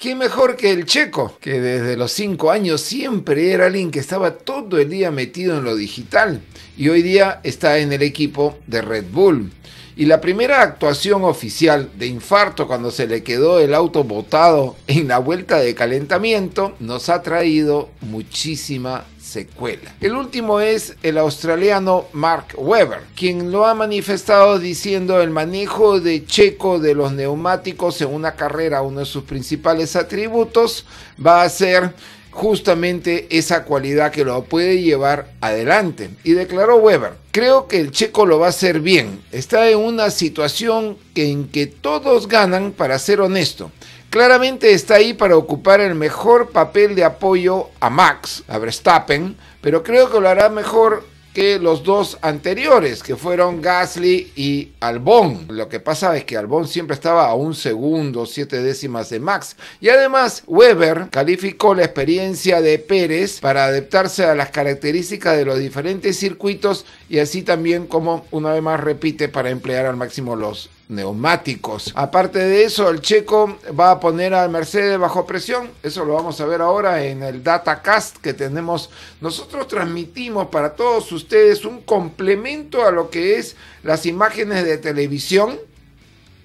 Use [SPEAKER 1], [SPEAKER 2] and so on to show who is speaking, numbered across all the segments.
[SPEAKER 1] ¿Quién mejor que el checo? Que desde los 5 años siempre era alguien que estaba todo el día metido en lo digital y hoy día está en el equipo de Red Bull. Y la primera actuación oficial de infarto cuando se le quedó el auto botado en la vuelta de calentamiento nos ha traído muchísima secuela. El último es el australiano Mark Webber, quien lo ha manifestado diciendo el manejo de Checo de los neumáticos en una carrera, uno de sus principales atributos, va a ser justamente esa cualidad que lo puede llevar adelante. Y declaró Weber, creo que el checo lo va a hacer bien. Está en una situación en que todos ganan, para ser honesto. Claramente está ahí para ocupar el mejor papel de apoyo a Max, a Verstappen, pero creo que lo hará mejor que los dos anteriores, que fueron Gasly y Albon. Lo que pasa es que Albon siempre estaba a un segundo, siete décimas de Max. Y además, Weber calificó la experiencia de Pérez para adaptarse a las características de los diferentes circuitos y así también como una vez más repite para emplear al máximo los neumáticos. Aparte de eso, el checo va a poner al Mercedes bajo presión. Eso lo vamos a ver ahora en el Datacast que tenemos. Nosotros transmitimos para todos ustedes un complemento a lo que es las imágenes de televisión,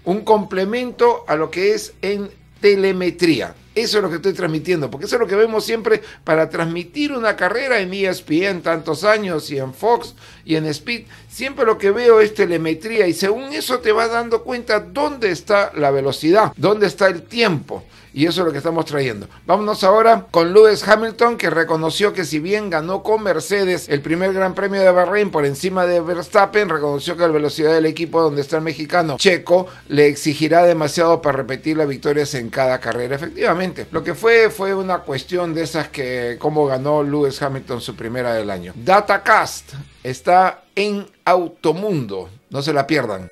[SPEAKER 1] un complemento a lo que es en telemetría. Eso es lo que estoy transmitiendo, porque eso es lo que vemos siempre para transmitir una carrera en ESPN tantos años y en Fox y en Speed. Siempre lo que veo es telemetría y según eso te vas dando cuenta dónde está la velocidad, dónde está el tiempo. Y eso es lo que estamos trayendo. Vámonos ahora con Lewis Hamilton, que reconoció que si bien ganó con Mercedes el primer Gran Premio de Bahrein por encima de Verstappen, reconoció que la velocidad del equipo donde está el mexicano Checo le exigirá demasiado para repetir las victorias en cada carrera. Efectivamente, lo que fue fue una cuestión de esas que cómo ganó Lewis Hamilton su primera del año. Datacast está en Automundo. No se la pierdan.